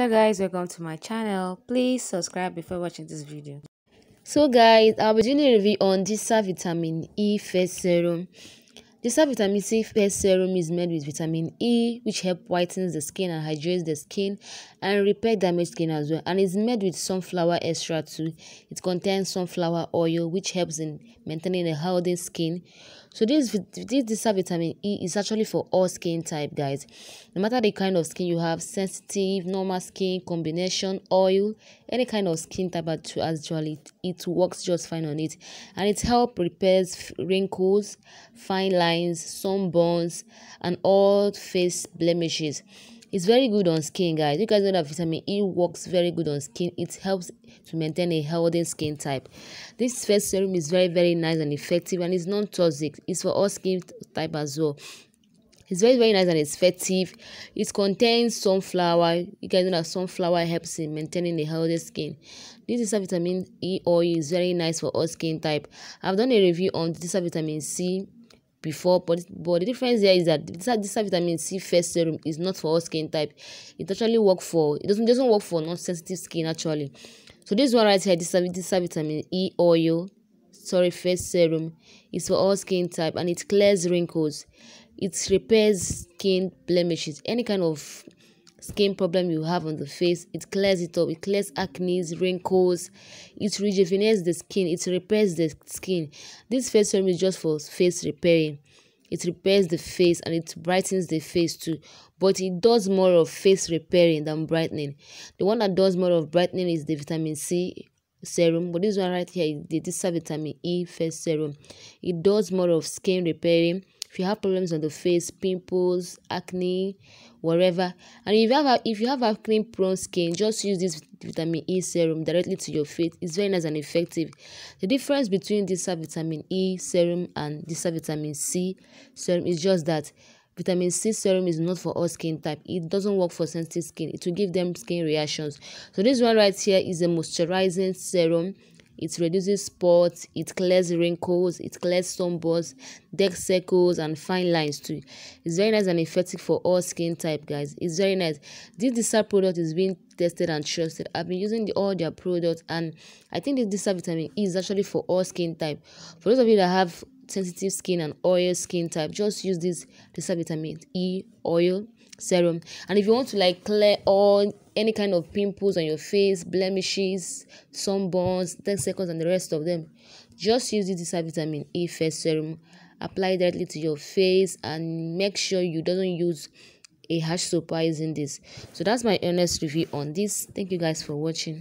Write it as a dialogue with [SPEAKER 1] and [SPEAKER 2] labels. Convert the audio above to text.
[SPEAKER 1] hello guys welcome to my channel. Please subscribe before watching this video.
[SPEAKER 2] So guys i'll be doing a review on this vitamin e face serum. This vitamin c face serum is made with vitamin e which help whitens the skin and hydrates the skin and repair damaged skin as well. And it's made with sunflower extract too. It contains sunflower oil which helps in maintaining a healthy skin so this this vitamin e is actually for all skin type guys. No matter the kind of skin you have sensitive normal skin combination oil any kind of skin type actually it works just fine on it. And it help repairs wrinkles fine lines sunburns and all face blemishes it's very good on skin, guys. You guys know that vitamin E works very good on skin. It helps to maintain a healthy skin type. This face serum is very, very nice and effective and it's non-toxic. It's for all skin type as well. It's very, very nice and effective. It contains sunflower. You guys know that sunflower helps in maintaining a healthy skin. This is a vitamin E oil is very nice for all skin type. I've done a review on this vitamin C before but but the difference there is that this, vitamin c face serum is not for all skin type. It actually work for it doesn't doesn't work for non-sensitive skin actually. So this one right here this, this vitamin e oil sorry face serum is for all skin type and it clears wrinkles. It repairs skin blemishes any kind of skin problem you have on the face it clears it up. It clears acne wrinkles. It rejuvenates the skin. It repairs the skin. This face serum is just for face repairing. It repairs the face and it brightens the face too. But it does more of face repairing than brightening. The one that does more of brightening is the vitamin c serum but this one right here is the vitamin e face serum. It does more of skin repairing if you have problems on the face pimples acne whatever. And if you have if you have acne prone skin just use this vitamin e serum directly to your face. It's very nice and effective. The difference between this vitamin e serum and this vitamin c serum is just that vitamin c serum is not for all skin type. It doesn't work for sensitive skin. It will give them skin reactions. So this one right here is a moisturizing serum it reduces spots, it clears wrinkles, it clears sunburns, dark circles, and fine lines too. It's very nice and effective for all skin type, guys. It's very nice. This Disaar product is being tested and trusted. I've been using the, all their products, and I think this Disaar vitamin E is actually for all skin type. For those of you that have sensitive skin and oil skin type. Just use this this vitamin e oil serum. And if you want to like clear all any kind of pimples on your face blemishes sunburns 10 seconds and the rest of them just use this vitamin e face serum. Apply directly to your face and make sure you doesn't use a harsh soap using this. So that's my honest review on this. Thank you guys for watching